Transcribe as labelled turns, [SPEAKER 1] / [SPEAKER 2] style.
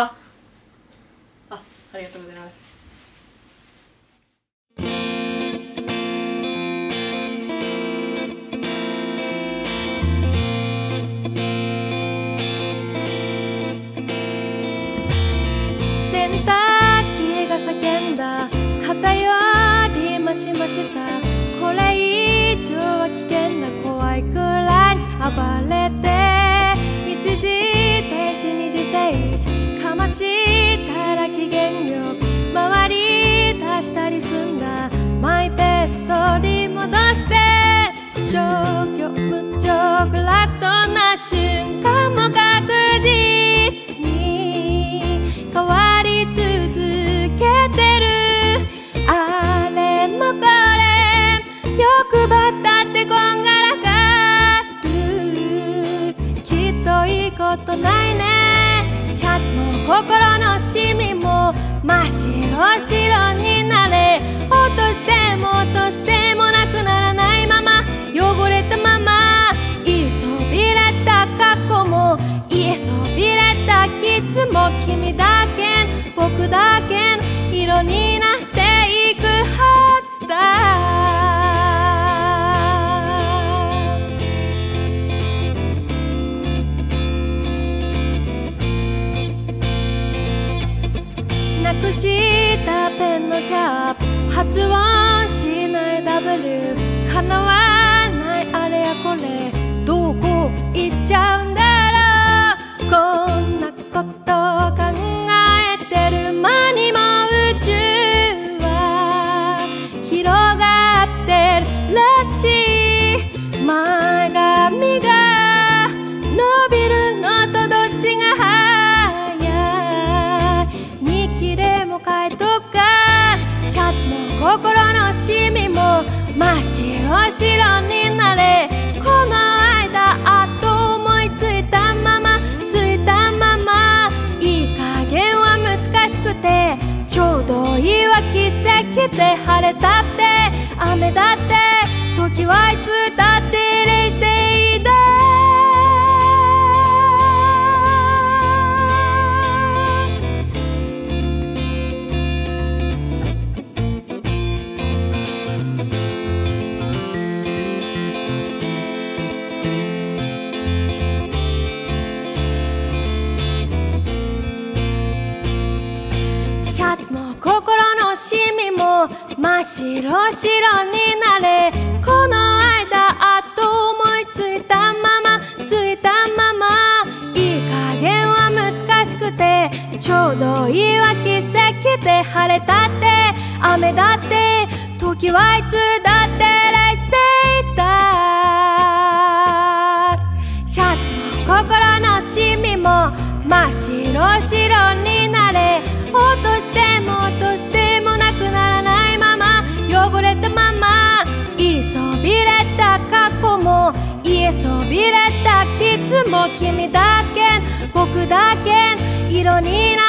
[SPEAKER 1] ああありがとうございます。
[SPEAKER 2] 洗濯が叫んだ。偏りましました。これ以上は危険だ怖いくらい暴れかましたら機嫌よく回り出したりすんだ。マイペース取り戻して。消去無直楽とな瞬間も確実に変わり続けてる。あれもこれ欲張ったってこんがらがる。きっといいことないね。も心のシミも真っ白白になれ。落としても落としてもなくならないまま。汚れたまま。言いそびれた過去も。言い。そびれた傷も君だけ。僕だけ。色にくしたペンのキャップ。発音しない W 叶わないあれやこれ。心のシミも真っ白白になれ。この間あっと思いついたままついたまま。いい加減は難しくて。ちょうどいいわ奇跡で晴れたって。雨だって。時はいつだ。真っ白白になれ。この間あっと思いついたままついたまま。いい加減は難しくてちょうどいいわ奇跡で晴れたって。雨だって時はいつだ。言えそびれた傷も君だけ僕だけ色になる